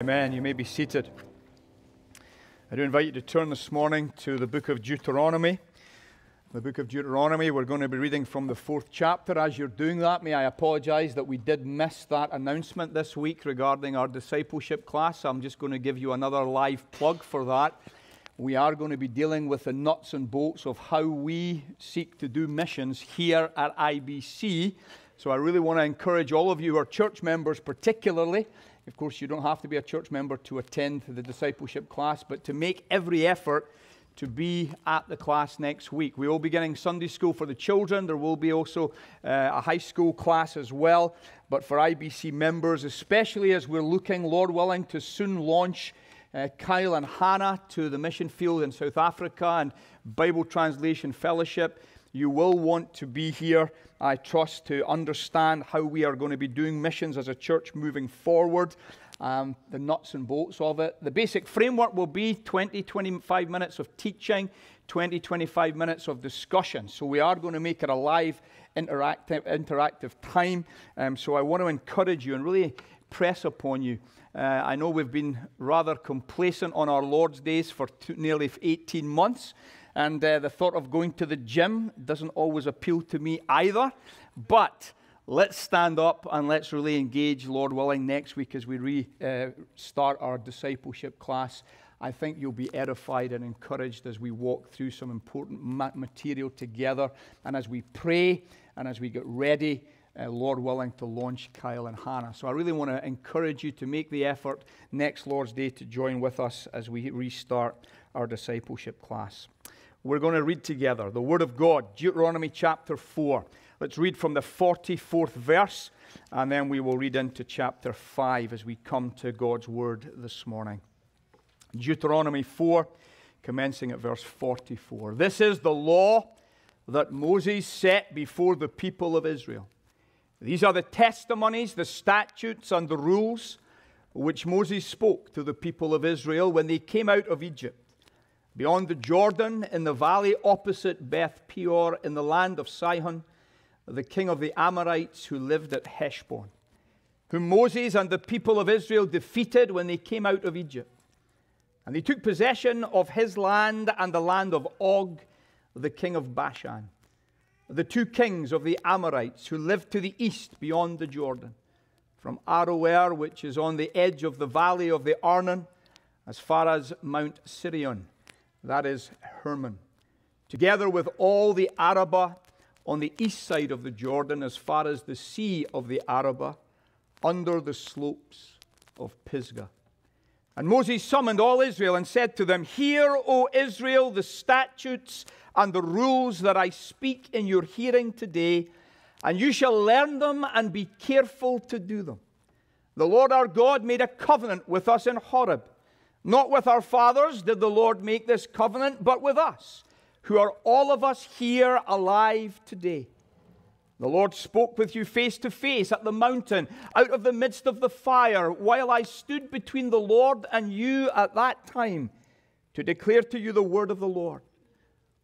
Amen. You may be seated. I do invite you to turn this morning to the book of Deuteronomy. The book of Deuteronomy, we're going to be reading from the fourth chapter. As you're doing that, may I apologize that we did miss that announcement this week regarding our discipleship class. I'm just going to give you another live plug for that. We are going to be dealing with the nuts and bolts of how we seek to do missions here at IBC. So I really want to encourage all of you, our church members particularly, of course, you don't have to be a church member to attend the discipleship class, but to make every effort to be at the class next week. We will be getting Sunday school for the children. There will be also uh, a high school class as well. But for IBC members, especially as we're looking, Lord willing, to soon launch uh, Kyle and Hannah to the mission field in South Africa and Bible Translation Fellowship, you will want to be here, I trust, to understand how we are going to be doing missions as a church moving forward, um, the nuts and bolts of it. The basic framework will be 20, 25 minutes of teaching, 20, 25 minutes of discussion. So we are going to make it a live, interactive, interactive time. Um, so I want to encourage you and really press upon you. Uh, I know we've been rather complacent on our Lord's days for two, nearly 18 months. And uh, the thought of going to the gym doesn't always appeal to me either. But let's stand up and let's really engage, Lord willing, next week as we restart uh, our discipleship class. I think you'll be edified and encouraged as we walk through some important material together and as we pray and as we get ready, uh, Lord willing, to launch Kyle and Hannah. So I really want to encourage you to make the effort next Lord's Day to join with us as we restart our discipleship class. We're going to read together the Word of God, Deuteronomy chapter 4. Let's read from the 44th verse, and then we will read into chapter 5 as we come to God's Word this morning. Deuteronomy 4, commencing at verse 44. This is the law that Moses set before the people of Israel. These are the testimonies, the statutes, and the rules which Moses spoke to the people of Israel when they came out of Egypt Beyond the Jordan, in the valley opposite Beth Peor, in the land of Sihon, the king of the Amorites who lived at Heshbon, whom Moses and the people of Israel defeated when they came out of Egypt. And they took possession of his land and the land of Og, the king of Bashan, the two kings of the Amorites who lived to the east beyond the Jordan, from Aroer, which is on the edge of the valley of the Arnon, as far as Mount Sirion that is Hermon, together with all the Arabah on the east side of the Jordan as far as the sea of the Arabah, under the slopes of Pisgah. And Moses summoned all Israel and said to them, Hear, O Israel, the statutes and the rules that I speak in your hearing today, and you shall learn them and be careful to do them. The Lord our God made a covenant with us in Horeb not with our fathers did the Lord make this covenant, but with us, who are all of us here alive today. The Lord spoke with you face to face at the mountain, out of the midst of the fire, while I stood between the Lord and you at that time to declare to you the word of the Lord.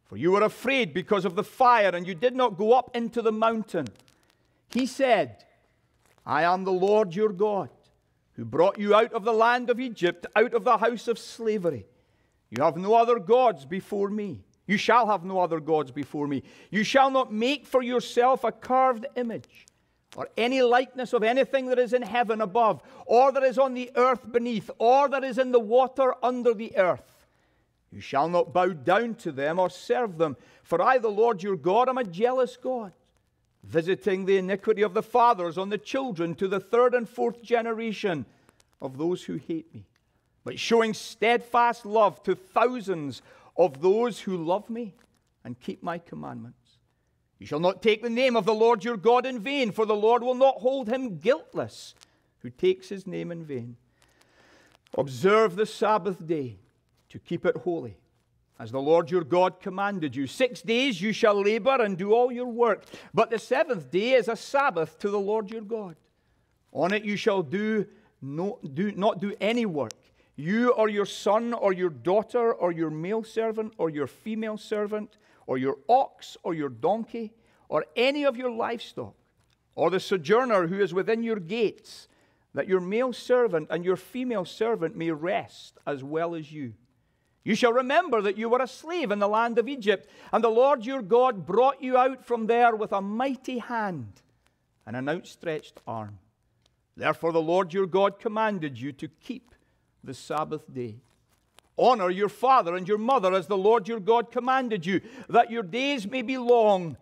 For you were afraid because of the fire, and you did not go up into the mountain. He said, I am the Lord your God who brought you out of the land of Egypt, out of the house of slavery. You have no other gods before me. You shall have no other gods before me. You shall not make for yourself a carved image or any likeness of anything that is in heaven above, or that is on the earth beneath, or that is in the water under the earth. You shall not bow down to them or serve them, for I, the Lord your God, am a jealous God visiting the iniquity of the fathers on the children to the third and fourth generation of those who hate me, but showing steadfast love to thousands of those who love me and keep my commandments. You shall not take the name of the Lord your God in vain, for the Lord will not hold him guiltless who takes his name in vain. Observe the Sabbath day to keep it holy as the Lord your God commanded you. Six days you shall labor and do all your work, but the seventh day is a Sabbath to the Lord your God. On it you shall do, no, do not do any work. You or your son or your daughter or your male servant or your female servant or your ox or your donkey or any of your livestock or the sojourner who is within your gates that your male servant and your female servant may rest as well as you. You shall remember that you were a slave in the land of Egypt, and the Lord your God brought you out from there with a mighty hand and an outstretched arm. Therefore, the Lord your God commanded you to keep the Sabbath day. Honor your father and your mother as the Lord your God commanded you, that your days may be long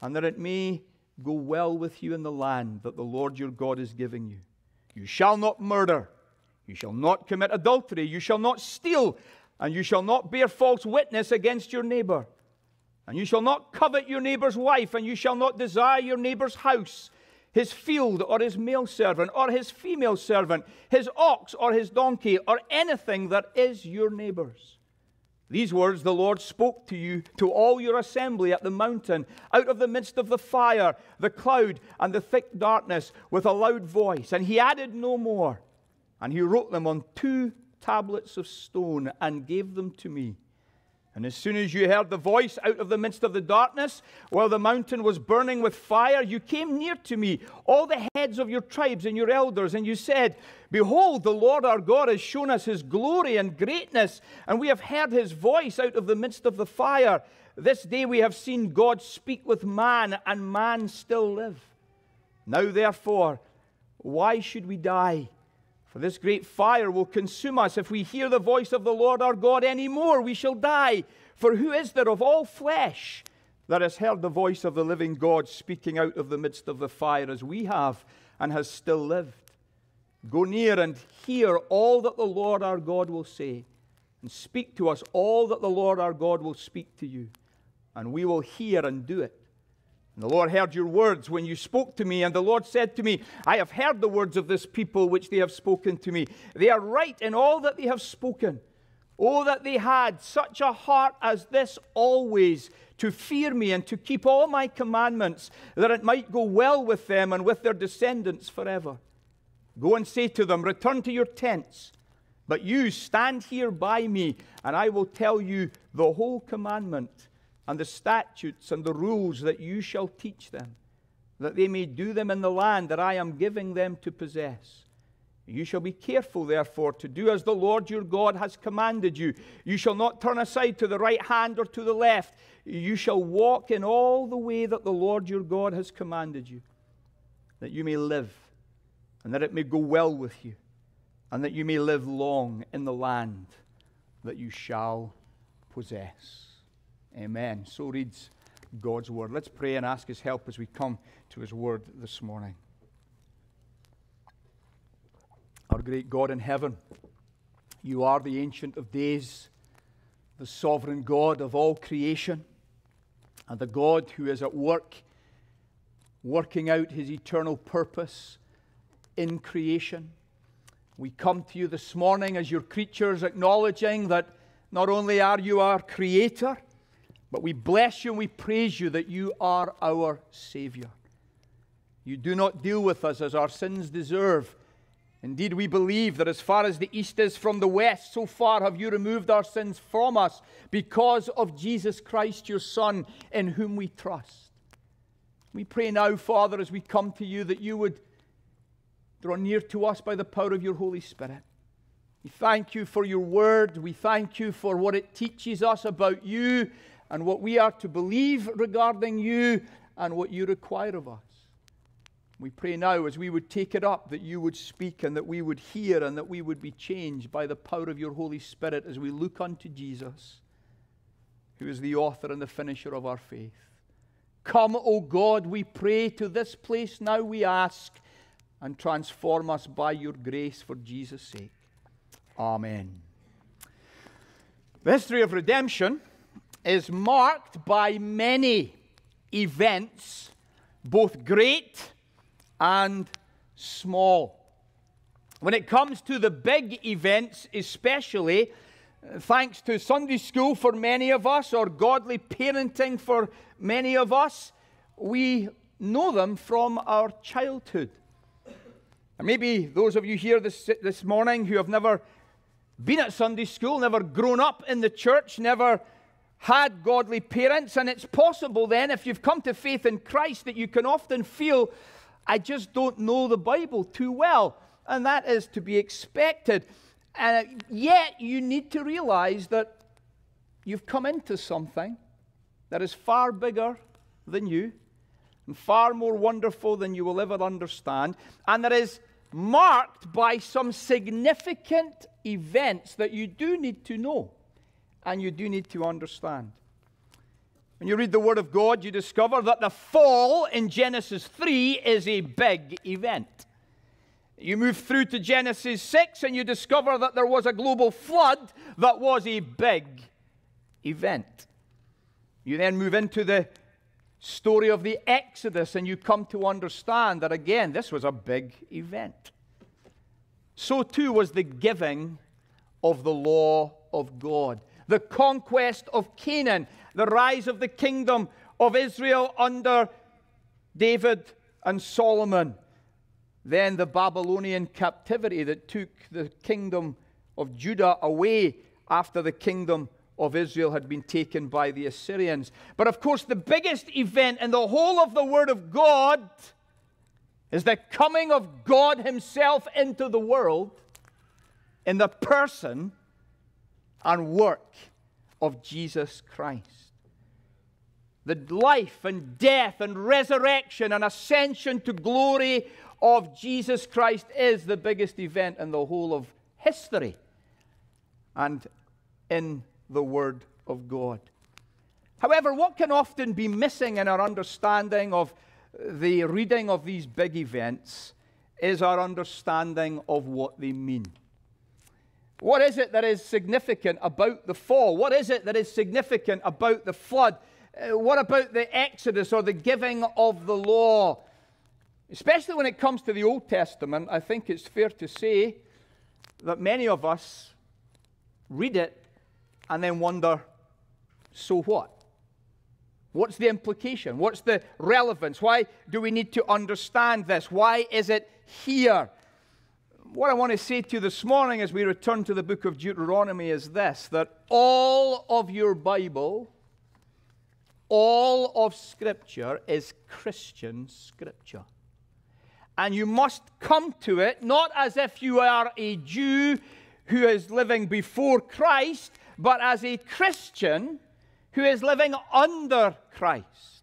and that it may go well with you in the land that the Lord your God is giving you. You shall not murder. You shall not commit adultery. You shall not steal. And you shall not bear false witness against your neighbor. And you shall not covet your neighbor's wife. And you shall not desire your neighbor's house, his field, or his male servant, or his female servant, his ox, or his donkey, or anything that is your neighbor's. These words the Lord spoke to you, to all your assembly at the mountain, out of the midst of the fire, the cloud, and the thick darkness, with a loud voice. And he added no more. And he wrote them on two tablets of stone and gave them to me. And as soon as you heard the voice out of the midst of the darkness, while the mountain was burning with fire, you came near to me, all the heads of your tribes and your elders, and you said, Behold, the Lord our God has shown us his glory and greatness, and we have heard his voice out of the midst of the fire. This day we have seen God speak with man, and man still live. Now, therefore, why should we die? For this great fire will consume us. If we hear the voice of the Lord our God any more, we shall die. For who is there of all flesh that has heard the voice of the living God speaking out of the midst of the fire as we have and has still lived? Go near and hear all that the Lord our God will say, and speak to us all that the Lord our God will speak to you, and we will hear and do it. And the Lord heard your words when you spoke to me, and the Lord said to me, I have heard the words of this people which they have spoken to me. They are right in all that they have spoken. Oh, that they had such a heart as this always to fear me and to keep all my commandments, that it might go well with them and with their descendants forever. Go and say to them, Return to your tents, but you stand here by me, and I will tell you the whole commandment and the statutes and the rules that you shall teach them, that they may do them in the land that I am giving them to possess. You shall be careful, therefore, to do as the Lord your God has commanded you. You shall not turn aside to the right hand or to the left. You shall walk in all the way that the Lord your God has commanded you, that you may live, and that it may go well with you, and that you may live long in the land that you shall possess. Amen. So reads God's word. Let's pray and ask his help as we come to his word this morning. Our great God in heaven, you are the Ancient of Days, the sovereign God of all creation, and the God who is at work, working out his eternal purpose in creation. We come to you this morning as your creatures, acknowledging that not only are you our creator, but we bless you and we praise you that you are our Savior. You do not deal with us as our sins deserve. Indeed, we believe that as far as the east is from the west, so far have you removed our sins from us because of Jesus Christ, your Son, in whom we trust. We pray now, Father, as we come to you, that you would draw near to us by the power of your Holy Spirit. We thank you for your word. We thank you for what it teaches us about you and what we are to believe regarding you and what you require of us. We pray now as we would take it up that you would speak and that we would hear and that we would be changed by the power of your Holy Spirit as we look unto Jesus, who is the author and the finisher of our faith. Come, O God, we pray to this place now, we ask, and transform us by your grace for Jesus' sake. Amen. The history of redemption is marked by many events, both great and small. When it comes to the big events, especially, uh, thanks to Sunday school for many of us, or godly parenting for many of us, we know them from our childhood. And maybe those of you here this, this morning who have never been at Sunday school, never grown up in the church, never had godly parents. And it's possible then, if you've come to faith in Christ, that you can often feel, I just don't know the Bible too well. and that is to be expected. And uh, yet, you need to realize that you've come into something that is far bigger than you and far more wonderful than you will ever understand, and that is marked by some significant events that you do need to know and you do need to understand. When you read the Word of God, you discover that the fall in Genesis 3 is a big event. You move through to Genesis 6 and you discover that there was a global flood that was a big event. You then move into the story of the Exodus and you come to understand that again, this was a big event. So too was the giving of the law of God, the conquest of Canaan, the rise of the kingdom of Israel under David and Solomon. Then the Babylonian captivity that took the kingdom of Judah away after the kingdom of Israel had been taken by the Assyrians. But of course, the biggest event in the whole of the Word of God is the coming of God Himself into the world in the person and work of Jesus Christ. The life and death and resurrection and ascension to glory of Jesus Christ is the biggest event in the whole of history and in the Word of God. However, what can often be missing in our understanding of the reading of these big events is our understanding of what they mean. What is it that is significant about the fall? What is it that is significant about the flood? Uh, what about the Exodus or the giving of the law? Especially when it comes to the Old Testament, I think it's fair to say that many of us read it and then wonder so what? What's the implication? What's the relevance? Why do we need to understand this? Why is it here? What I want to say to you this morning as we return to the book of Deuteronomy is this that all of your Bible, all of Scripture is Christian Scripture. And you must come to it not as if you are a Jew who is living before Christ, but as a Christian who is living under Christ.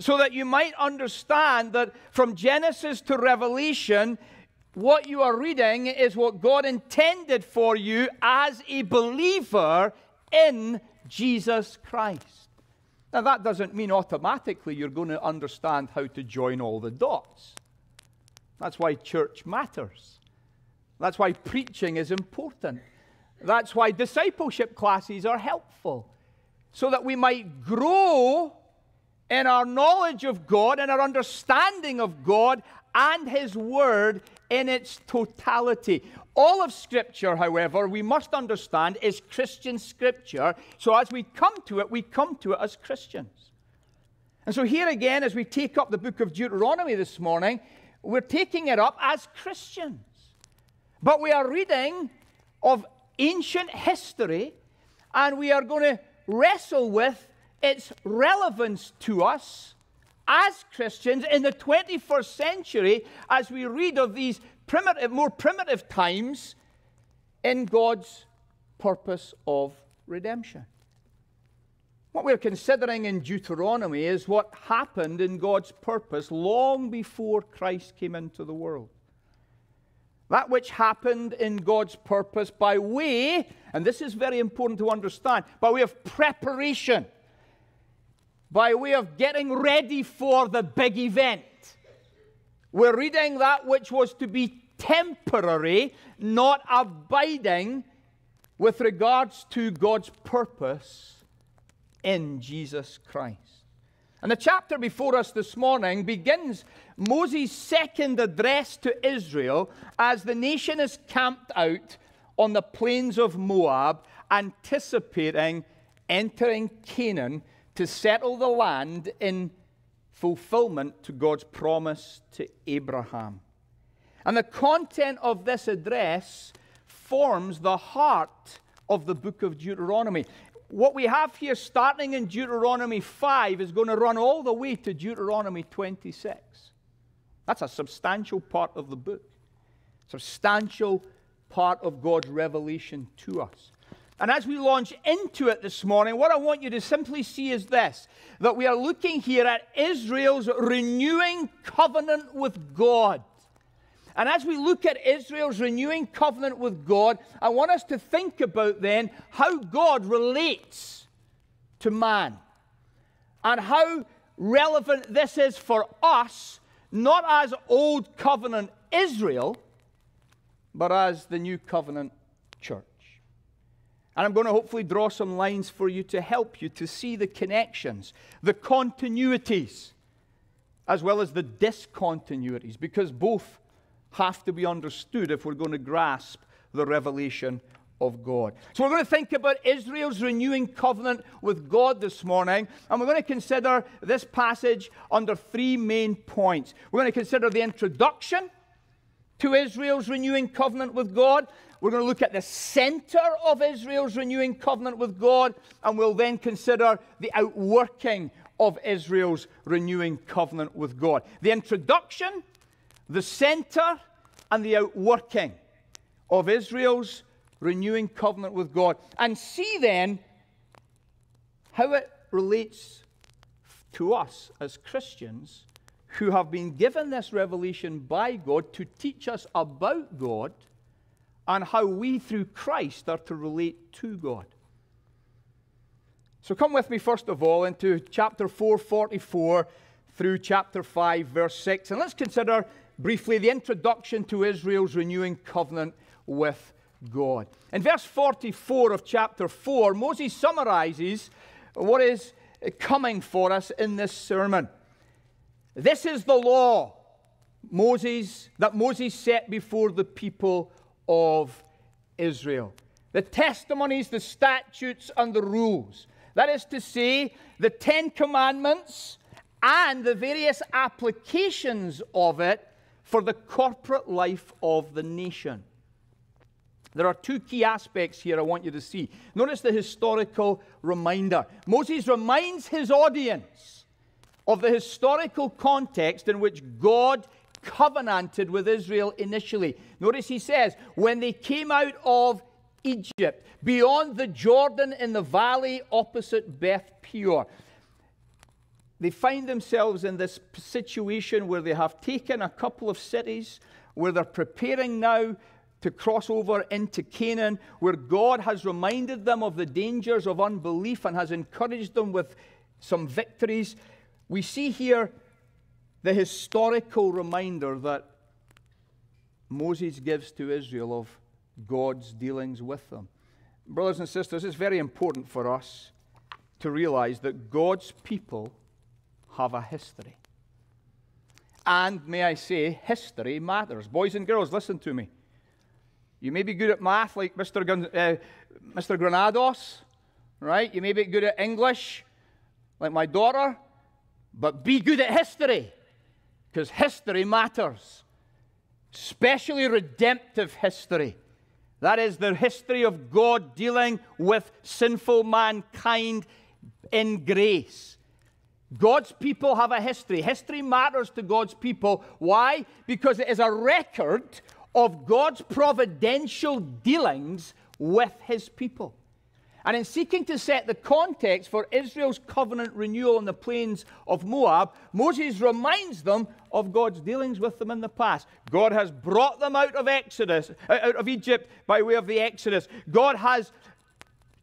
So that you might understand that from Genesis to Revelation, what you are reading is what God intended for you as a believer in Jesus Christ. Now, that doesn't mean automatically you're going to understand how to join all the dots. That's why church matters. That's why preaching is important. That's why discipleship classes are helpful, so that we might grow in our knowledge of God and our understanding of God and His Word in its totality. All of Scripture, however, we must understand is Christian Scripture. So as we come to it, we come to it as Christians. And so here again, as we take up the book of Deuteronomy this morning, we're taking it up as Christians. But we are reading of ancient history, and we are going to wrestle with its relevance to us as Christians in the 21st century as we read of these primitive, eh, more primitive times in God's purpose of redemption. What we're considering in Deuteronomy is what happened in God's purpose long before Christ came into the world. That which happened in God's purpose by way, and this is very important to understand, by way of preparation, by way of getting ready for the big event. We're reading that which was to be temporary, not abiding with regards to God's purpose in Jesus Christ. And the chapter before us this morning begins Moses' second address to Israel as the nation is camped out on the plains of Moab, anticipating entering Canaan to settle the land in fulfillment to God's promise to Abraham. And the content of this address forms the heart of the book of Deuteronomy. What we have here, starting in Deuteronomy 5, is going to run all the way to Deuteronomy 26. That's a substantial part of the book. Substantial part of God's revelation to us. And as we launch into it this morning, what I want you to simply see is this that we are looking here at Israel's renewing covenant with God. And as we look at Israel's renewing covenant with God, I want us to think about then how God relates to man and how relevant this is for us, not as old covenant Israel, but as the new covenant church. And I'm going to hopefully draw some lines for you to help you to see the connections, the continuities, as well as the discontinuities, because both have to be understood if we're going to grasp the revelation of God. So we're going to think about Israel's renewing covenant with God this morning, and we're going to consider this passage under three main points. We're going to consider the introduction to Israel's renewing covenant with God. We're going to look at the center of Israel's renewing covenant with God, and we'll then consider the outworking of Israel's renewing covenant with God. The introduction, the center, and the outworking of Israel's renewing covenant with God. And see then how it relates to us as Christians who have been given this revelation by God to teach us about God and how we, through Christ, are to relate to God. So come with me, first of all, into chapter 444 through chapter 5, verse 6, and let's consider briefly the introduction to Israel's renewing covenant with God. In verse 44 of chapter 4, Moses summarizes what is coming for us in this sermon. This is the law Moses that Moses set before the people of Israel. The testimonies, the statutes, and the rules. That is to say, the Ten Commandments and the various applications of it for the corporate life of the nation. There are two key aspects here I want you to see. Notice the historical reminder. Moses reminds his audience of the historical context in which God covenanted with Israel initially. Notice he says, when they came out of Egypt, beyond the Jordan in the valley opposite Beth Peor, they find themselves in this situation where they have taken a couple of cities, where they're preparing now to cross over into Canaan, where God has reminded them of the dangers of unbelief and has encouraged them with some victories. We see here the historical reminder that Moses gives to Israel of God's dealings with them. Brothers and sisters, it's very important for us to realize that God's people have a history. And may I say, history matters. Boys and girls, listen to me. You may be good at math like Mr. Gun- uh, Mr. Granados, right? You may be good at English like my daughter, but be good at history because history matters, especially redemptive history. That is the history of God dealing with sinful mankind in grace. God's people have a history. History matters to God's people. Why? Because it is a record of God's providential dealings with his people. And in seeking to set the context for Israel's covenant renewal on the plains of Moab, Moses reminds them of God's dealings with them in the past. God has brought them out of Exodus, uh, out of Egypt by way of the Exodus. God has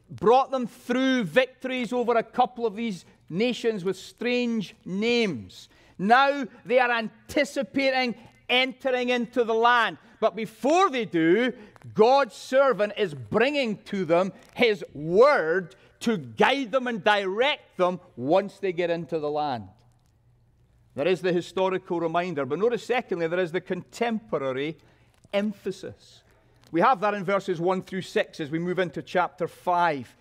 brought them through victories over a couple of these nations with strange names. Now they are anticipating entering into the land. But before they do, God's servant is bringing to them his word to guide them and direct them once they get into the land. There is the historical reminder. But notice, secondly, there is the contemporary emphasis. We have that in verses 1 through 6 as we move into chapter 5.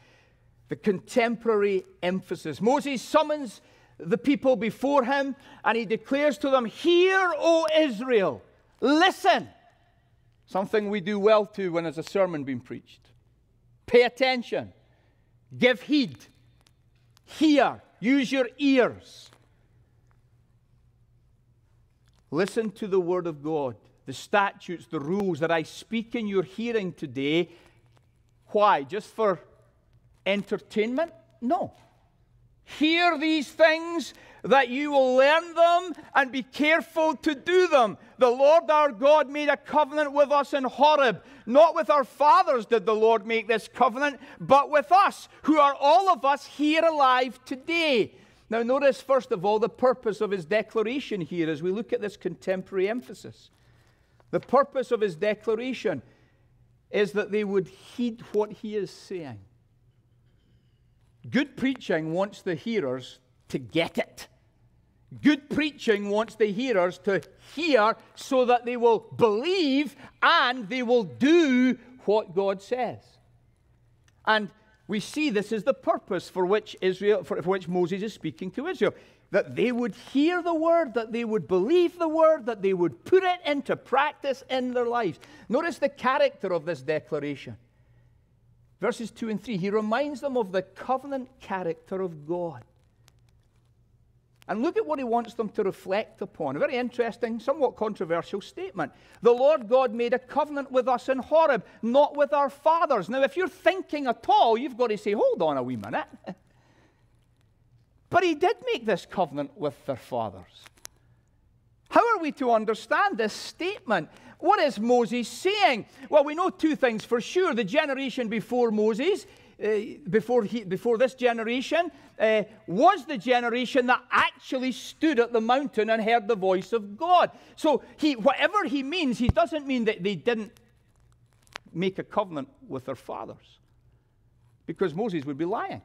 The contemporary emphasis. Moses summons the people before him and he declares to them, Hear, O Israel, listen. Something we do well to when there's a sermon being preached. Pay attention. Give heed. Hear. Use your ears. Listen to the word of God. the statutes, the rules that I speak in your hearing today. Why? Just for entertainment? No. Hear these things that you will learn them and be careful to do them. The Lord our God made a covenant with us in Horeb. Not with our fathers did the Lord make this covenant, but with us, who are all of us here alive today. Now, notice, first of all, the purpose of his declaration here as we look at this contemporary emphasis. The purpose of his declaration is that they would heed what he is saying. Good preaching wants the hearers to get it. Good preaching wants the hearers to hear so that they will believe and they will do what God says. And we see this is the purpose for which Israel for, which Moses is speaking to Israel that they would hear the word, that they would believe the word, that they would put it into practice in their lives. Notice the character of this declaration. Verses 2 and 3, he reminds them of the covenant character of God. And look at what he wants them to reflect upon. A very interesting, somewhat controversial statement. The Lord God made a covenant with us in Horeb, not with our fathers. Now, if you're thinking at all, you've got to say, hold on a wee minute. but he did make this covenant with their fathers. How are we to understand this statement? What is Moses saying? Well, we know two things for sure. The generation before Moses, before, he, before this generation, uh, was the generation that actually stood at the mountain and heard the voice of God. So, he, whatever he means, he doesn't mean that they didn't make a covenant with their fathers, because Moses would be lying.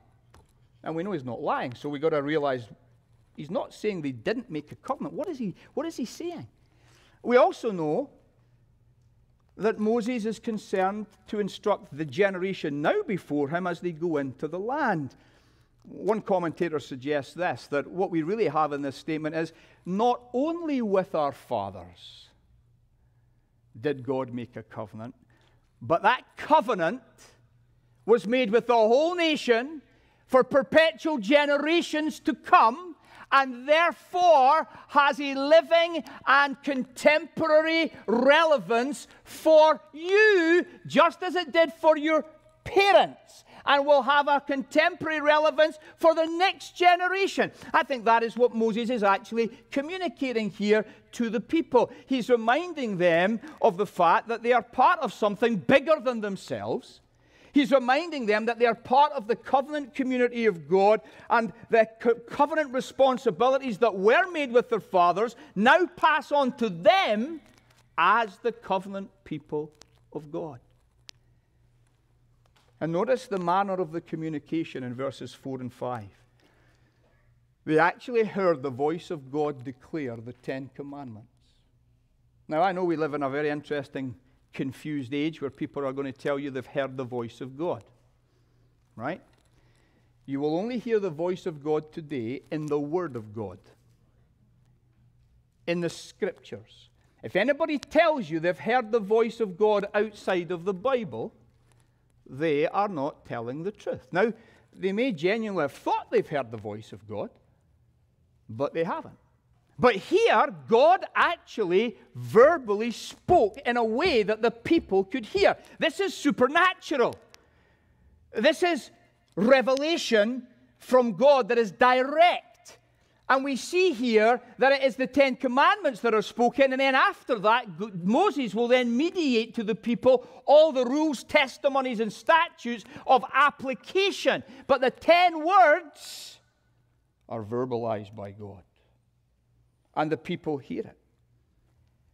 And we know he's not lying, so we've got to realize he's not saying they didn't make a covenant. What is he, what is he saying? We also know that Moses is concerned to instruct the generation now before him as they go into the land. One commentator suggests this that what we really have in this statement is not only with our fathers did God make a covenant, but that covenant was made with the whole nation for perpetual generations to come and therefore has a living and contemporary relevance for you, just as it did for your parents, and will have a contemporary relevance for the next generation. I think that is what Moses is actually communicating here to the people. He's reminding them of the fact that they are part of something bigger than themselves He's reminding them that they are part of the covenant community of God and the co- covenant responsibilities that were made with their fathers now pass on to them as the covenant people of God. And notice the manner of the communication in verses 4 and 5. They actually heard the voice of God declare the Ten Commandments. Now, I know we live in a very interesting confused age where people are going to tell you they've heard the voice of God. Right? You will only hear the voice of God today in the Word of God, in the Scriptures. If anybody tells you they've heard the voice of God outside of the Bible, they are not telling the truth. Now, they may genuinely have thought they've heard the voice of God, but they haven't. But here, God actually verbally spoke in a way that the people could hear. This is supernatural. This is revelation from God that is direct. And we see here that it is the Ten Commandments that are spoken, and then after that, Moses will then mediate to the people all the rules, testimonies, and statutes of application. But the ten words are verbalized by God and the people hear it.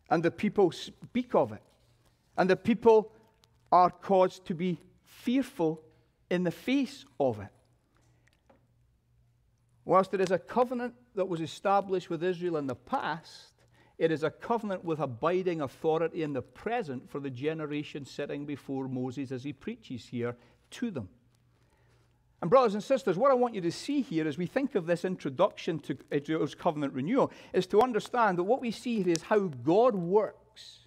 And the people speak of it. And the people are caused to be fearful in the face of it. Whilst there is a covenant that was established with Israel in the past, it is a covenant with abiding authority in the present for the generation sitting before Moses as he preaches here to them. And, brothers and sisters, what I want you to see here as we think of this introduction to Israel's covenant renewal is to understand that what we see here is how God works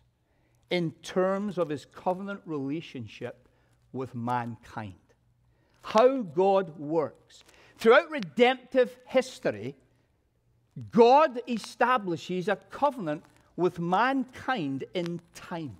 in terms of his covenant relationship with mankind. How God works. Throughout redemptive history, God establishes a covenant with mankind in time.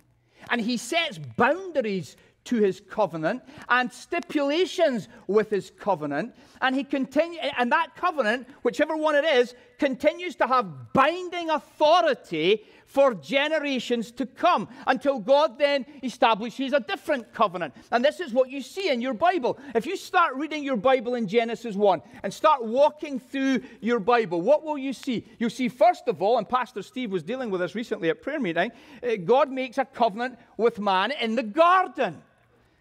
And he sets boundaries to his covenant and stipulations with his covenant. And he continue, and that covenant, whichever one it is, continues to have binding authority for generations to come until God then establishes a different covenant. And this is what you see in your Bible. If you start reading your Bible in Genesis 1 and start walking through your Bible, what will you see? You'll see, first of all, and Pastor Steve was dealing with this recently at prayer meeting, uh, God makes a covenant with man in the garden.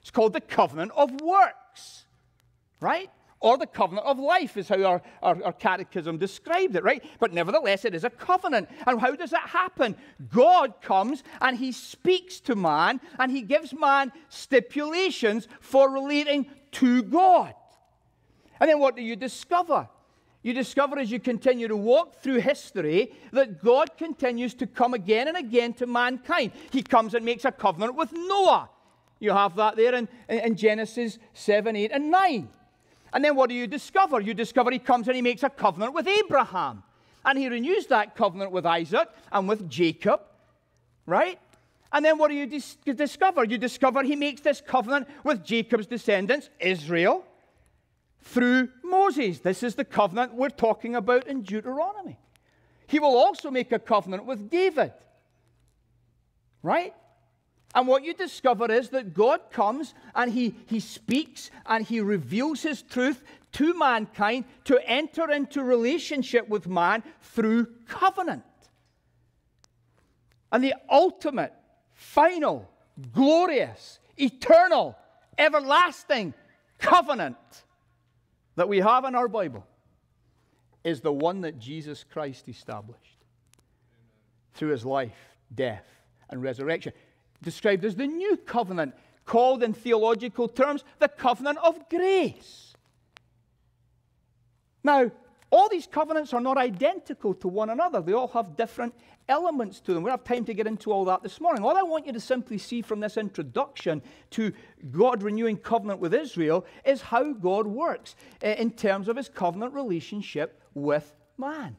It's called the covenant of works, right? Or the covenant of life is how our, our, our, catechism described it, right? But nevertheless, it is a covenant. And how does that happen? God comes and he speaks to man and he gives man stipulations for relating to God. And then what do you discover? You discover as you continue to walk through history that God continues to come again and again to mankind. He comes and makes a covenant with Noah. You have that there in, in Genesis 7, 8, and 9. And then what do you discover? You discover he comes and he makes a covenant with Abraham. And he renews that covenant with Isaac and with Jacob, right? And then what do you dis- discover? You discover he makes this covenant with Jacob's descendants, Israel, through Moses. This is the covenant we're talking about in Deuteronomy. He will also make a covenant with David, right? And what you discover is that God comes and he, he speaks and He reveals His truth to mankind to enter into relationship with man through covenant. And the ultimate, final, glorious, eternal, everlasting covenant that we have in our Bible is the one that Jesus Christ established through his life, death, and resurrection described as the new covenant, called in theological terms the covenant of grace. Now, all these covenants are not identical to one another. They all have different elements to them. We don't have time to get into all that this morning. All I want you to simply see from this introduction to God renewing covenant with Israel is how God works eh, in terms of his covenant relationship with man.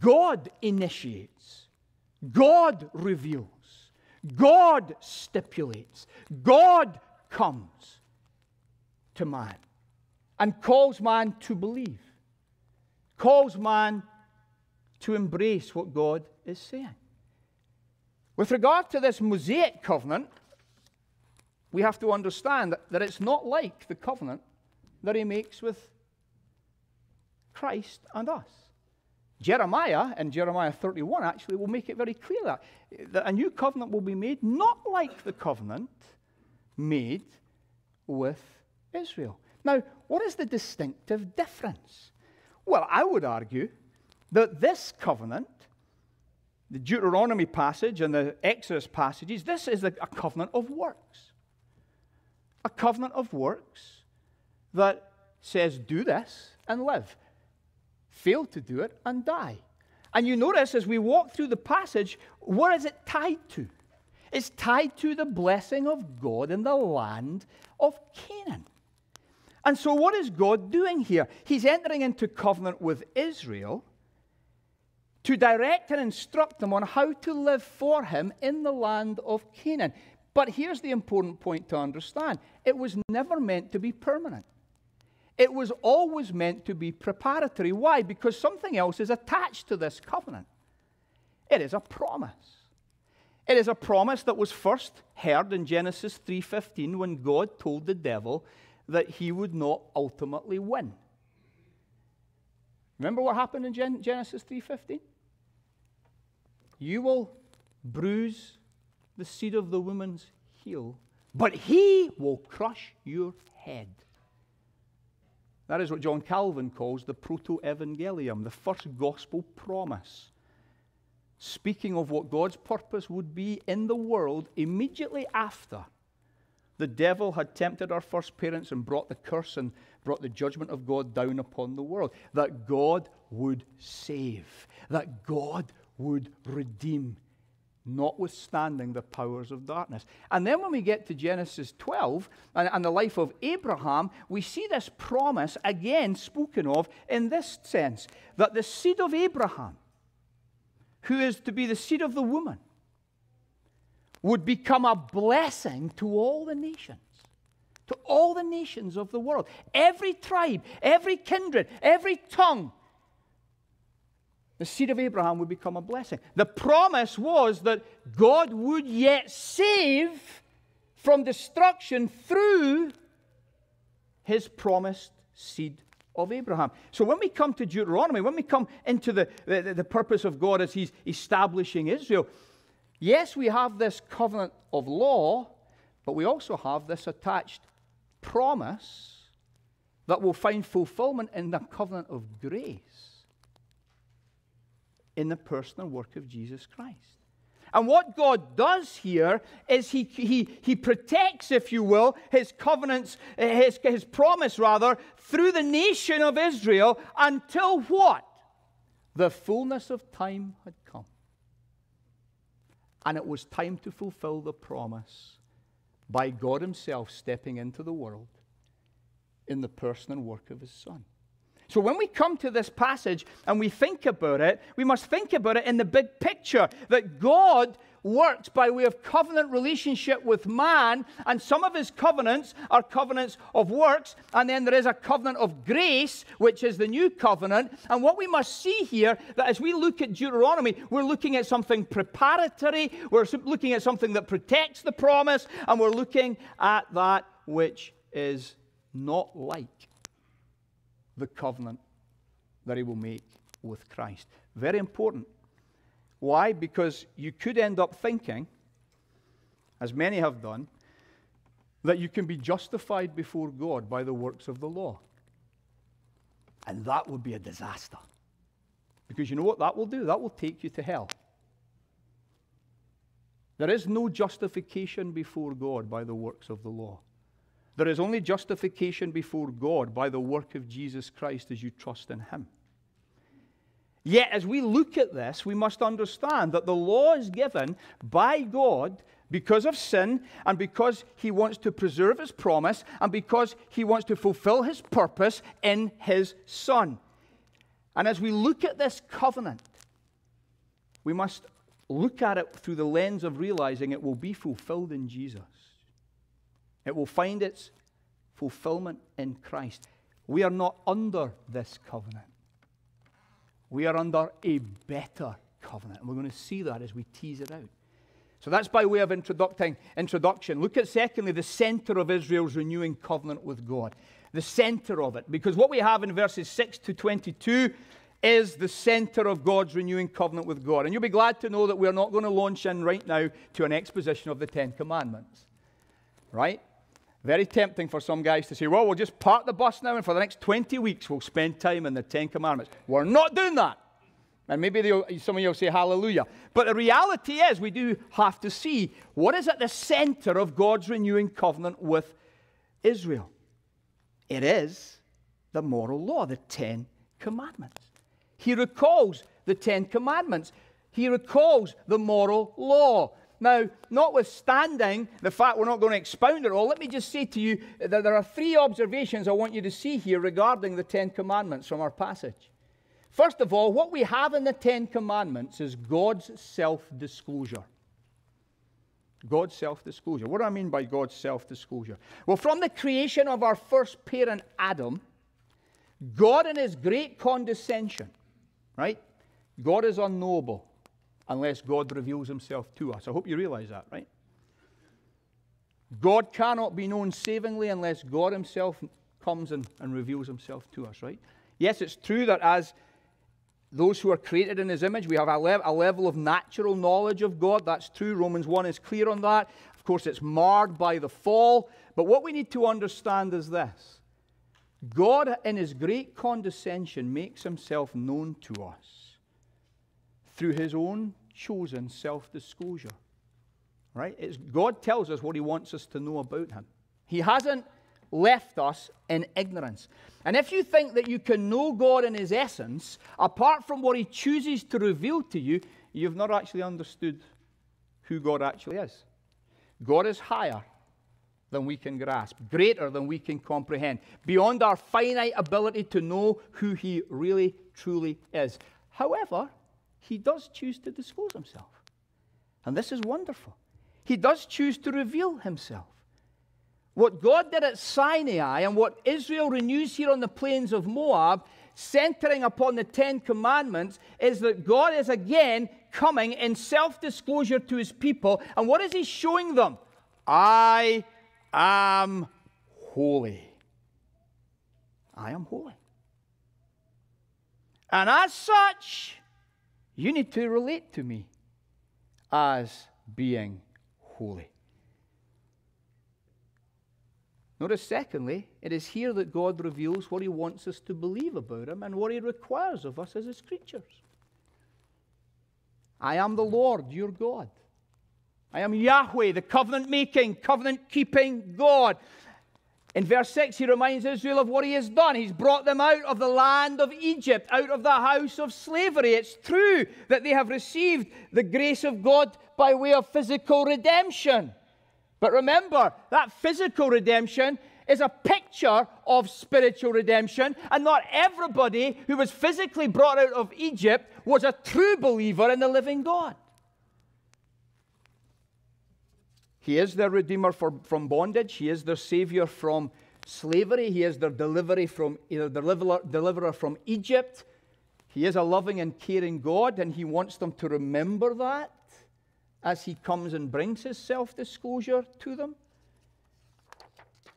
God initiates, God reveals. God stipulates, God comes to man and calls man to believe, calls man to embrace what God is saying. With regard to this Mosaic covenant, we have to understand that it's not like the covenant that he makes with Christ and us. Jeremiah in Jeremiah 31 actually will make it very clear that, that a new covenant will be made not like the covenant made with Israel. Now, what is the distinctive difference? Well, I would argue that this covenant, the Deuteronomy passage and the Exodus passages, this is a covenant of works. A covenant of works that says, do this and live fail to do it, and die. And you notice as we walk through the passage, what is it tied to? It's tied to the blessing of God in the land of Canaan. And so, what is God doing here? He's entering into covenant with Israel to direct and instruct them on how to live for Him in the land of Canaan. But here's the important point to understand it was never meant to be permanent. It was always meant to be preparatory. Why? Because something else is attached to this covenant. It is a promise. It is a promise that was first heard in Genesis 3:15 when God told the devil that he would not ultimately win. Remember what happened in Gen- Genesis 3:15? You will bruise the seed of the woman's heel, but he will crush your head. That is what John Calvin calls the proto evangelium, the first gospel promise. Speaking of what God's purpose would be in the world immediately after the devil had tempted our first parents and brought the curse and brought the judgment of God down upon the world. That God would save, that God would redeem notwithstanding the powers of darkness. And then when we get to Genesis 12 and, and, the life of Abraham, we see this promise again spoken of in this sense that the seed of Abraham, who is to be the seed of the woman, would become a blessing to all the nations. To all the nations of the world. Every tribe, every kindred, every tongue. The seed of Abraham would become a blessing. The promise was that God would yet save from destruction through his promised seed of Abraham. So when we come to Deuteronomy, when we come into the, the, the, purpose of God as he's establishing Israel, yes, we have this covenant of law, but we also have this attached promise that will find fulfillment in the covenant of grace in the personal work of Jesus Christ. And what God does here is he, he, he protects, if you will, his covenants, eh, his, his promise rather, through the nation of Israel until what? The fullness of time had come. And it was time to fulfill the promise by God Himself stepping into the world in the person and work of His Son. So when we come to this passage and we think about it, we must think about it in the big picture that God works by way of covenant relationship with man, and some of his covenants are covenants of works, and then there is a covenant of grace, which is the new covenant. And what we must see here that as we look at Deuteronomy, we're looking at something preparatory, we're looking at something that protects the promise, and we're looking at that which is not like the covenant that he will make with Christ. Very important. Why? Because you could end up thinking, as many have done, that you can be justified before God by the works of the law. And that would be a disaster. Because you know what that will do? That will take you to hell. There is no justification before God by the works of the law. There is only justification before God by the work of Jesus Christ as you trust in Him. Yet, as we look at this, we must understand that the law is given by God because of sin and because He wants to preserve His promise and because He wants to fulfill His purpose in His Son. And as we look at this covenant, we must look at it through the lens of realizing it will be fulfilled in Jesus. It will find its fulfillment in Christ. We are not under this covenant. We are under a better covenant. And we're going to see that as we tease it out. So that's by way of introduction. Look at, secondly, the center of Israel's renewing covenant with God. The center of it. Because what we have in verses 6 to 22 is the center of God's renewing covenant with God. And you'll be glad to know that we're not going to launch in right now to an exposition of the Ten Commandments. Right? Very tempting for some guys to say, well, we'll just park the bus now and for the next 20 weeks we'll spend time in the Ten Commandments. We're not doing that. And maybe some of you will say hallelujah. But the reality is, we do have to see what is at the center of God's renewing covenant with Israel. It is the moral law, the Ten Commandments. He recalls the Ten Commandments, he recalls the moral law. Now, notwithstanding the fact we're not going to expound it all, let me just say to you that there are three observations I want you to see here regarding the Ten Commandments from our passage. First of all, what we have in the Ten Commandments is God's self disclosure. God's self disclosure. What do I mean by God's self disclosure? Well, from the creation of our first parent, Adam, God in his great condescension, right? God is unknowable unless God reveals himself to us. I hope you realize that, right? God cannot be known savingly unless God himself comes and, and reveals himself to us, right? Yes, it's true that as those who are created in his image, we have a, le- a level of natural knowledge of God. That's true. Romans 1 is clear on that. Of course, it's marred by the fall. But what we need to understand is this God, in his great condescension, makes himself known to us through his own chosen self disclosure. Right? It's, God tells us what he wants us to know about him. He hasn't left us in ignorance. And if you think that you can know God in his essence, apart from what he chooses to reveal to you, you've not actually understood who God actually is. God is higher than we can grasp, greater than we can comprehend, beyond our finite ability to know who he really, truly is. However, he does choose to disclose himself. And this is wonderful. He does choose to reveal himself. What God did at Sinai and what Israel renews here on the plains of Moab, centering upon the Ten Commandments, is that God is again coming in self disclosure to his people. And what is he showing them? I am holy. I am holy. And as such, you need to relate to me as being holy. Notice, secondly, it is here that God reveals what He wants us to believe about Him and what He requires of us as His creatures. I am the Lord, your God. I am Yahweh, the covenant making, covenant keeping God. In verse 6, he reminds Israel of what he has done. He's brought them out of the land of Egypt, out of the house of slavery. It's true that they have received the grace of God by way of physical redemption. But remember, that physical redemption is a picture of spiritual redemption, and not everybody who was physically brought out of Egypt was a true believer in the living God. He is their Redeemer for, from bondage. He is their Savior from slavery. He is their delivery from, deliverer, deliverer from Egypt. He is a loving and caring God, and He wants them to remember that as He comes and brings His self disclosure to them.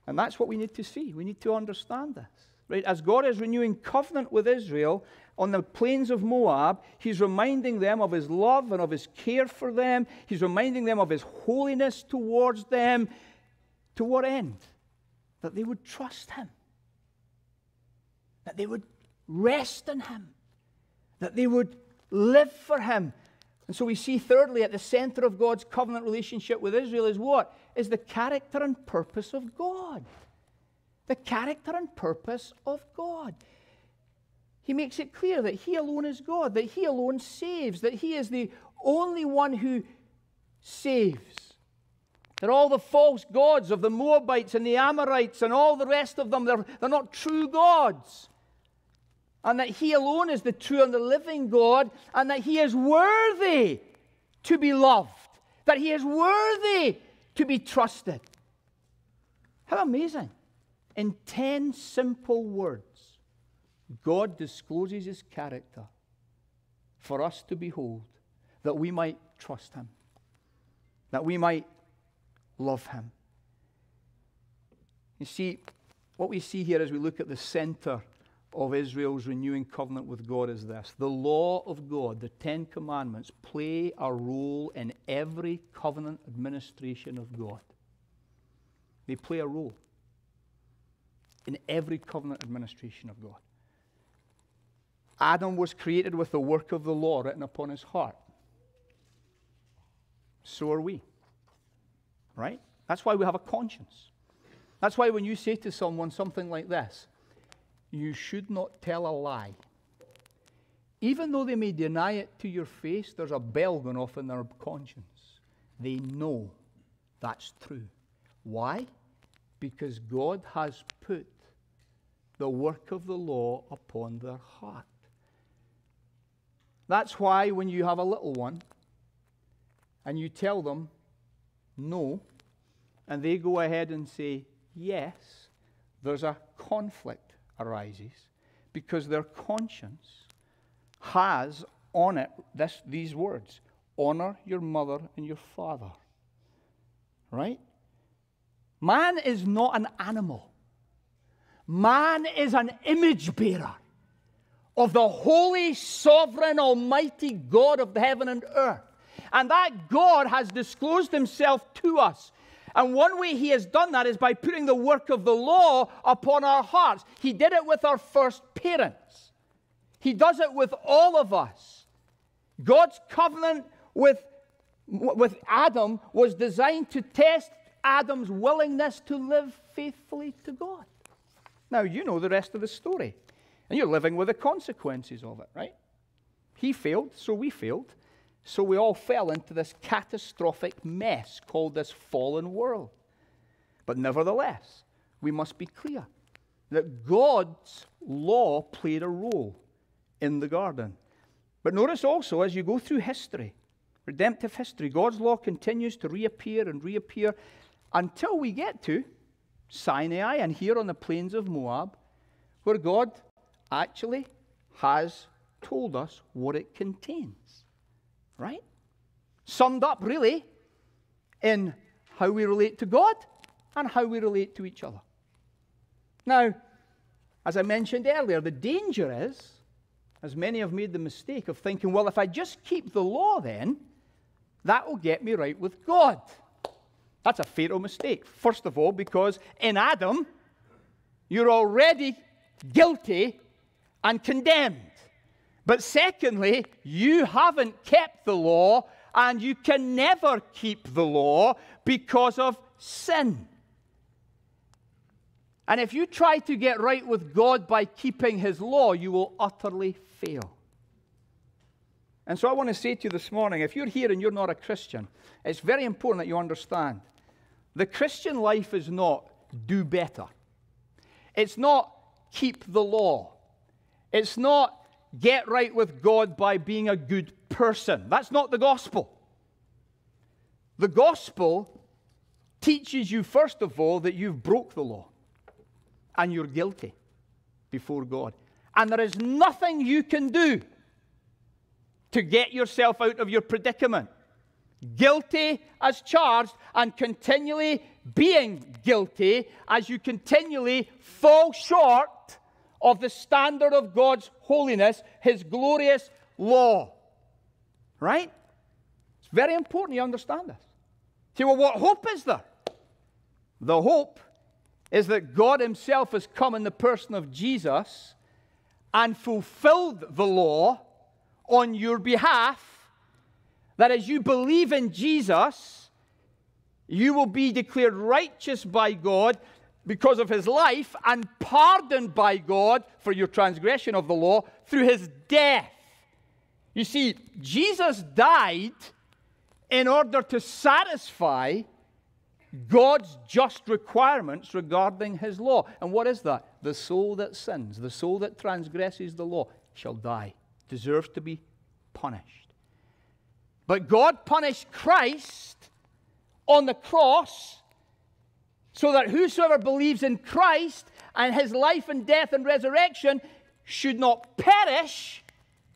And that's what we need to see. We need to understand this. Right? As God is renewing covenant with Israel, on the plains of Moab, he's reminding them of his love and of his care for them. He's reminding them of his holiness towards them. To what end? That they would trust him, that they would rest in him, that they would live for him. And so we see, thirdly, at the center of God's covenant relationship with Israel is what? Is the character and purpose of God. The character and purpose of God he makes it clear that he alone is God, that he alone saves, that he is the only one who saves. That all the false gods of the Moabites and the Amorites and all the rest of them, they're, they're not true gods. And that he alone is the true and the living God, and that he is worthy to be loved, that he is worthy to be trusted. How amazing! In 10 simple words. God discloses his character for us to behold, that we might trust him, that we might love him. You see, what we see here as we look at the center of Israel's renewing covenant with God is this the law of God, the Ten Commandments, play a role in every covenant administration of God. They play a role in every covenant administration of God. Adam was created with the work of the law written upon his heart. So are we. Right? That's why we have a conscience. That's why when you say to someone something like this, you should not tell a lie. Even though they may deny it to your face, there's a bell going off in their conscience. They know that's true. Why? Because God has put the work of the law upon their heart. That's why when you have a little one and you tell them no, and they go ahead and say yes, there's a conflict arises because their conscience has on it this, these words honor your mother and your father. Right? Man is not an animal, man is an image bearer of the holy, sovereign, almighty God of the heaven and earth. And that God has disclosed himself to us. And one way he has done that is by putting the work of the law upon our hearts. He did it with our first parents, he does it with all of us. God's covenant with, with Adam was designed to test Adam's willingness to live faithfully to God. Now, you know the rest of the story. And you're living with the consequences of it, right? He failed, so we failed. So we all fell into this catastrophic mess called this fallen world. But nevertheless, we must be clear that God's law played a role in the garden. But notice also, as you go through history, redemptive history, God's law continues to reappear and reappear until we get to Sinai and here on the plains of Moab, where God actually has told us what it contains. Right? Summed up, really, in how we relate to God and how we relate to each other. Now, as I mentioned earlier, the danger is, as many have made the mistake of thinking, well, if I just keep the law, then that will get me right with God. That's a fatal mistake. First of all, because in Adam, you're already guilty and condemned. But secondly, you haven't kept the law and you can never keep the law because of sin. And if you try to get right with God by keeping His law, you will utterly fail. And so I want to say to you this morning if you're here and you're not a Christian, it's very important that you understand the Christian life is not do better, it's not keep the law, it's not get right with God by being a good person. That's not the gospel. The gospel teaches you, first of all, that you've broke the law and you're guilty before God. And there is nothing you can do to get yourself out of your predicament. Guilty as charged, and continually being guilty as you continually fall short of the standard of God's holiness, His glorious law. Right? It's very important you understand this. See, well, what hope is there? The hope is that God Himself has come in the person of Jesus and fulfilled the law on your behalf. That as you believe in Jesus, you will be declared righteous by God because of his life and pardoned by God for your transgression of the law through his death. You see, Jesus died in order to satisfy God's just requirements regarding his law. And what is that? The soul that sins, the soul that transgresses the law, shall die, deserves to be punished. But God punished Christ on the cross so that whosoever believes in Christ and his life and death and resurrection should not perish,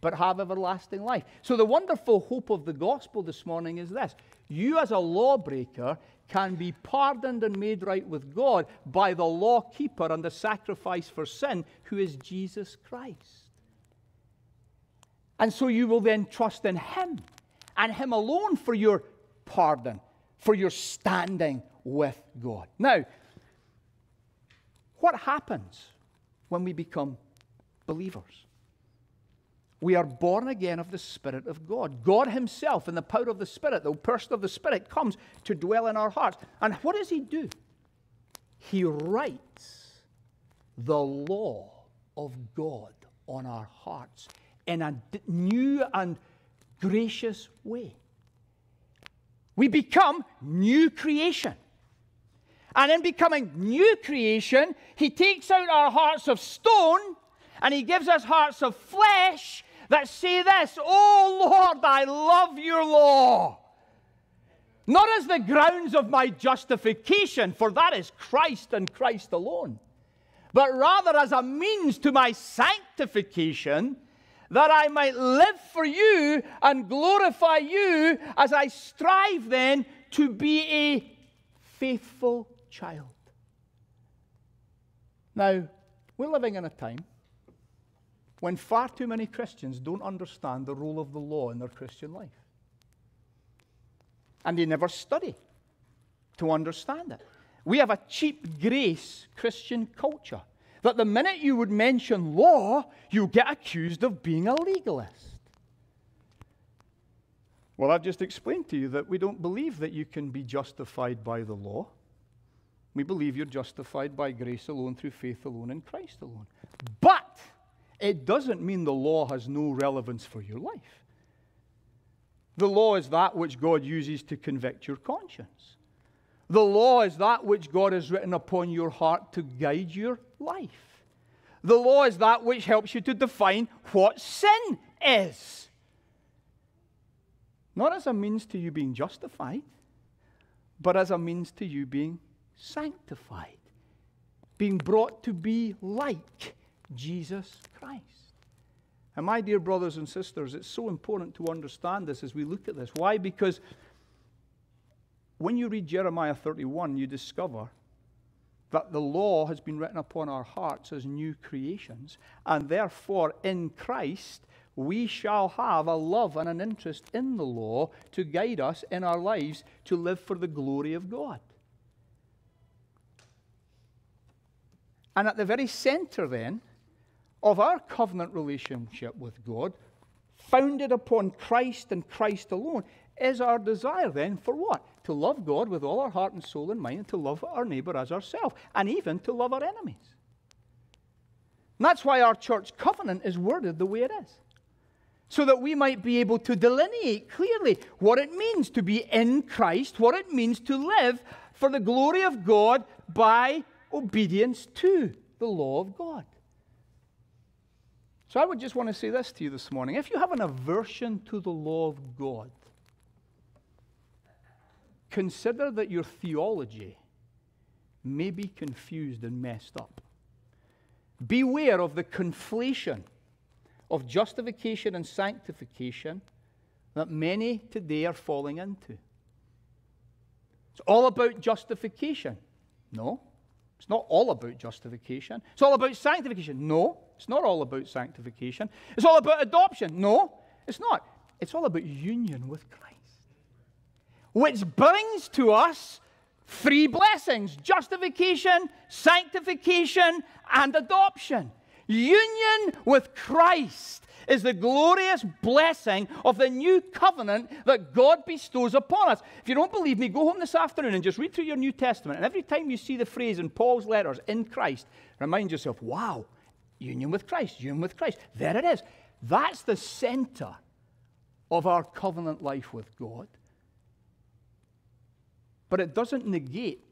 but have everlasting life. So, the wonderful hope of the gospel this morning is this you, as a lawbreaker, can be pardoned and made right with God by the law keeper and the sacrifice for sin, who is Jesus Christ. And so you will then trust in Him and Him alone for your pardon, for your standing with God. Now, what happens when we become believers? We are born again of the Spirit of God. God Himself, in the power of the Spirit, the person of the Spirit, comes to dwell in our hearts. And what does He do? He writes the law of God on our hearts in a new and gracious way. We become new creation. And in becoming new creation, He takes out our hearts of stone and He gives us hearts of flesh that say this Oh Lord, I love your law. Not as the grounds of my justification, for that is Christ and Christ alone, but rather as a means to my sanctification, that I might live for you and glorify you as I strive then to be a faithful child. Now, we're living in a time when far too many Christians don't understand the role of the law in their Christian life. And they never study to understand it. We have a cheap grace Christian culture that the minute you would mention law, you get accused of being a legalist. Well, I've just explained to you that we don't believe that you can be justified by the law. We believe you're justified by grace alone, through faith alone, in Christ alone. But it doesn't mean the law has no relevance for your life. The law is that which God uses to convict your conscience. The law is that which God has written upon your heart to guide your life. The law is that which helps you to define what sin is. Not as a means to you being justified, but as a means to you being sanctified, being brought to be like Jesus Christ. And my dear brothers and sisters, it's so important to understand this as we look at this. Why? Because when you read Jeremiah 31, you discover that the law has been written upon our hearts as new creations, and therefore in Christ we shall have a love and an interest in the law to guide us in our lives to live for the glory of God. And at the very center, then, of our covenant relationship with God, founded upon Christ and Christ alone, is our desire then for what? To love God with all our heart and soul and mind, and to love our neighbor as ourselves, and even to love our enemies. And that's why our church covenant is worded the way it is. So that we might be able to delineate clearly what it means to be in Christ, what it means to live for the glory of God by obedience to the law of God. So I would just want to say this to you this morning. If you have an aversion to the law of God, consider that your theology may be confused and messed up. Beware of the conflation of justification and sanctification that many today are falling into. It's all about justification. No. It's not all about justification. It's all about sanctification. No, it's not all about sanctification. It's all about adoption. No, it's not. It's all about union with Christ, which brings to us three blessings justification, sanctification, and adoption. Union with Christ is the glorious blessing of the new covenant that God bestows upon us. If you don't believe me, go home this afternoon and just read through your New Testament. And every time you see the phrase in Paul's letters, in Christ, remind yourself, wow, union with Christ, union with Christ. There it is. That's the center of our covenant life with God. But it doesn't negate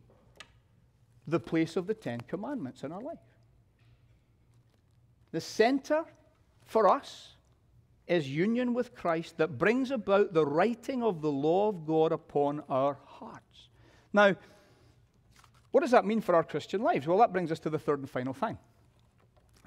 the place of the Ten Commandments in our life. The center for us is union with Christ that brings about the writing of the law of God upon our hearts. Now, what does that mean for our Christian lives? Well, that brings us to the third and final thing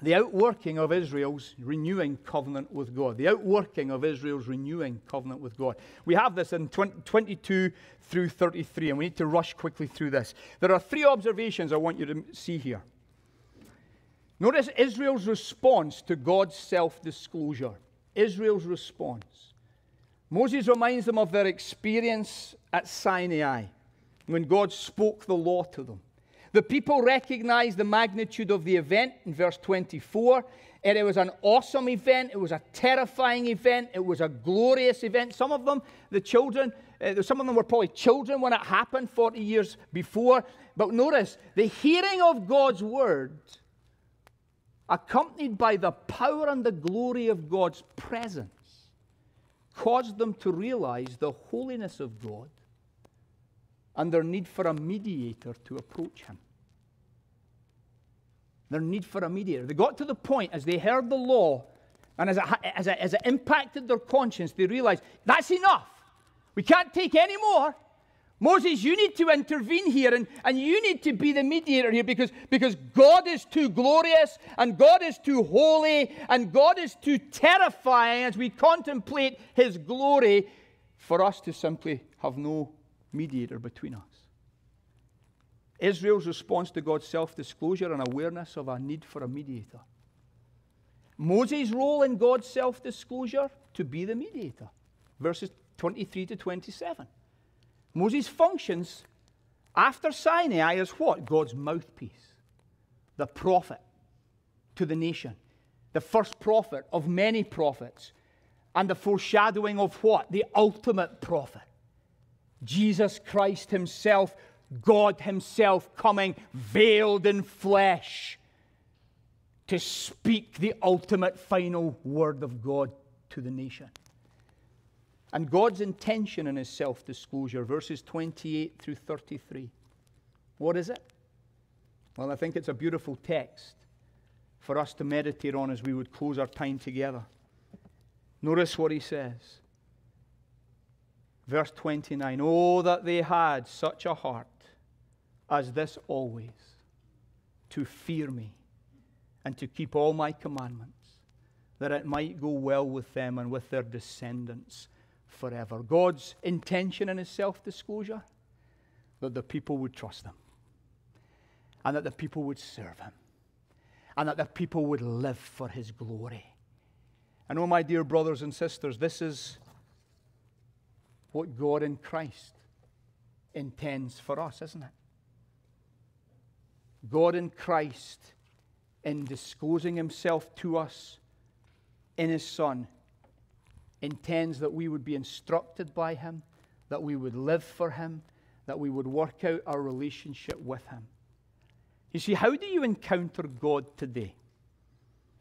the outworking of Israel's renewing covenant with God. The outworking of Israel's renewing covenant with God. We have this in 20, 22 through 33, and we need to rush quickly through this. There are three observations I want you to see here. Notice Israel's response to God's self disclosure. Israel's response. Moses reminds them of their experience at Sinai when God spoke the law to them. The people recognized the magnitude of the event in verse 24. And it was an awesome event. It was a terrifying event. It was a glorious event. Some of them, the children, uh, some of them were probably children when it happened 40 years before. But notice the hearing of God's word accompanied by the power and the glory of God's presence, caused them to realize the holiness of God and their need for a mediator to approach Him. Their need for a mediator. They got to the point as they heard the law and as it, as it, as it impacted their conscience, they realized that's enough. We can't take any more. Moses, you need to intervene here and, and you need to be the mediator here because, because God is too glorious and God is too holy and God is too terrifying as we contemplate his glory for us to simply have no mediator between us. Israel's response to God's self disclosure and awareness of our need for a mediator. Moses' role in God's self disclosure to be the mediator. Verses 23 to 27. Moses functions after Sinai as what? God's mouthpiece, the prophet to the nation, the first prophet of many prophets, and the foreshadowing of what? The ultimate prophet. Jesus Christ Himself, God Himself coming veiled in flesh to speak the ultimate final word of God to the nation. And God's intention in his self disclosure, verses 28 through 33. What is it? Well, I think it's a beautiful text for us to meditate on as we would close our time together. Notice what he says. Verse 29 Oh, that they had such a heart as this always, to fear me and to keep all my commandments, that it might go well with them and with their descendants forever. God's intention in his self disclosure that the people would trust him and that the people would serve him and that the people would live for his glory. And oh, my dear brothers and sisters, this is what God in Christ intends for us, isn't it? God in Christ, in disclosing himself to us in his Son, intends that we would be instructed by him, that we would live for him, that we would work out our relationship with him. You see, how do you encounter God today?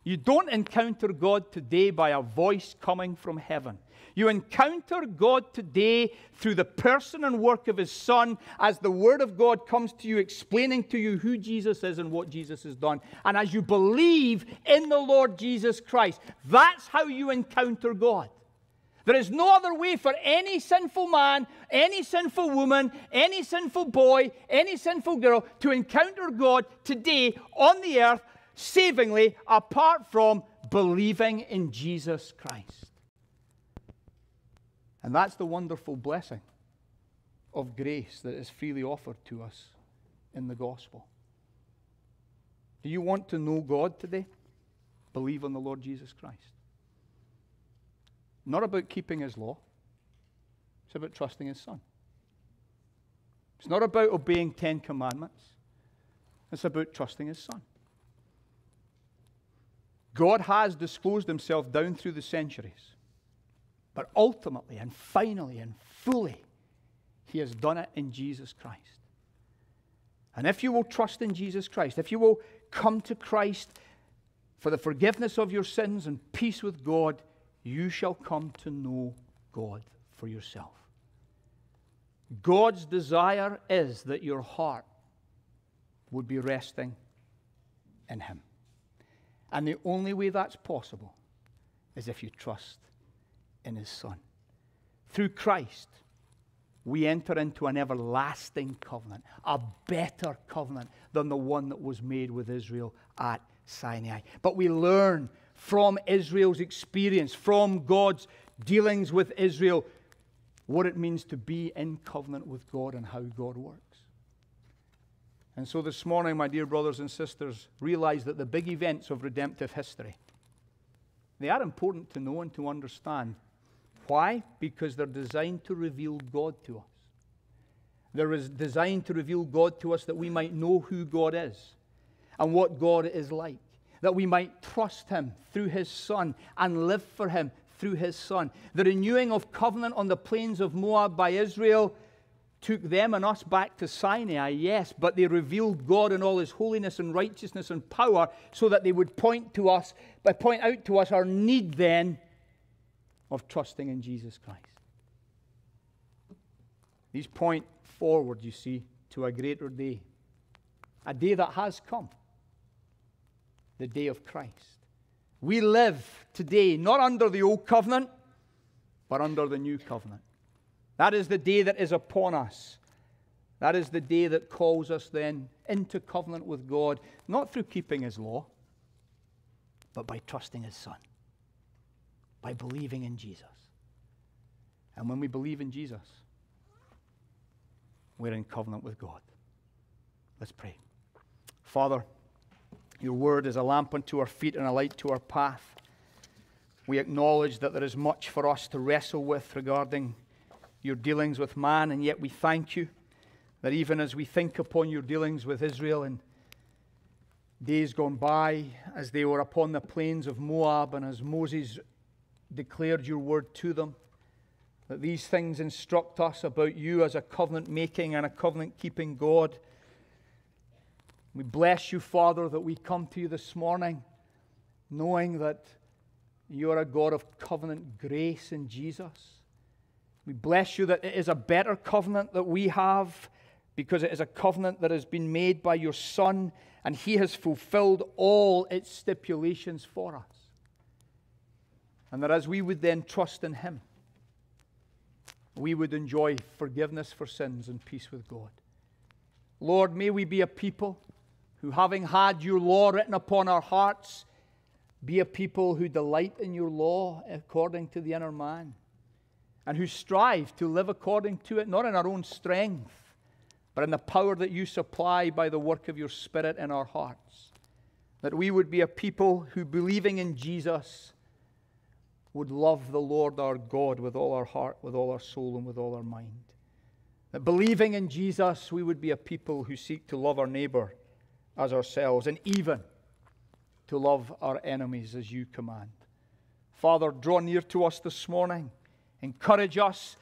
You don't encounter God today by a voice coming from heaven. You encounter God today through the person and work of His Son as the Word of God comes to you, explaining to you who Jesus is and what Jesus has done. And as you believe in the Lord Jesus Christ, that's how you encounter God. There is no other way for any sinful man, any sinful woman, any sinful boy, any sinful girl to encounter God today on the earth savingly apart from believing in Jesus Christ. And that's the wonderful blessing of grace that is freely offered to us in the gospel. Do you want to know God today? Believe on the Lord Jesus Christ. Not about keeping his law, it's about trusting his Son. It's not about obeying Ten Commandments, it's about trusting his Son. God has disclosed himself down through the centuries. But ultimately and finally and fully, he has done it in Jesus Christ. And if you will trust in Jesus Christ, if you will come to Christ for the forgiveness of your sins and peace with God, you shall come to know God for yourself. God's desire is that your heart would be resting in Him. And the only way that's possible is if you trust in His Son. Through Christ, we enter into an everlasting covenant, a better covenant than the one that was made with Israel at Sinai. But we learn from Israel's experience, from God's dealings with Israel, what it means to be in covenant with God and how God works. And so this morning, my dear brothers and sisters, realize that the big events of redemptive history, they are important to know and to understand. Why? Because they're designed to reveal God to us. They're designed to reveal God to us that we might know who God is and what God is like, that we might trust Him through His Son and live for Him through His Son. The renewing of covenant on the plains of Moab by Israel took them and us back to Sinai, yes, but they revealed God in all his holiness and righteousness and power so that they would point to us, but point out to us our need then of trusting in Jesus Christ. These point forward, you see, to a greater day, a day that has come, the day of Christ. We live today not under the old covenant, but under the new covenant. That is the day that is upon us. That is the day that calls us then into covenant with God, not through keeping His law, but by trusting His Son, by believing in Jesus. And when we believe in Jesus, we're in covenant with God. Let's pray. Father, your word is a lamp unto our feet and a light to our path. We acknowledge that there is much for us to wrestle with regarding your dealings with man, and yet we thank you that even as we think upon your dealings with Israel in days gone by, as they were upon the plains of Moab, and as Moses declared your word to them, that these things instruct us about you as a covenant making and a covenant keeping God. We bless you, Father, that we come to you this morning knowing that you are a God of covenant grace in Jesus we bless you that it is a better covenant that we have because it is a covenant that has been made by your Son and he has fulfilled all its stipulations for us. And that as we would then trust in him, we would enjoy forgiveness for sins and peace with God. Lord, may we be a people who, having had your law written upon our hearts, be a people who delight in your law according to the inner man, and who strive to live according to it, not in our own strength, but in the power that you supply by the work of your Spirit in our hearts. That we would be a people who, believing in Jesus, would love the Lord our God with all our heart, with all our soul, and with all our mind. That believing in Jesus, we would be a people who seek to love our neighbor as ourselves, and even to love our enemies as you command. Father, draw near to us this morning. Encourage us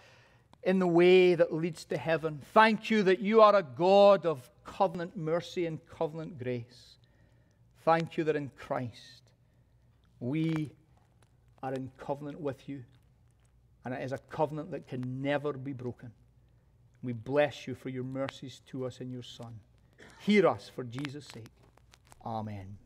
in the way that leads to heaven. Thank you that you are a God of covenant mercy and covenant grace. Thank you that in Christ we are in covenant with you, and it is a covenant that can never be broken. We bless you for your mercies to us in your Son. Hear us for Jesus' sake. Amen.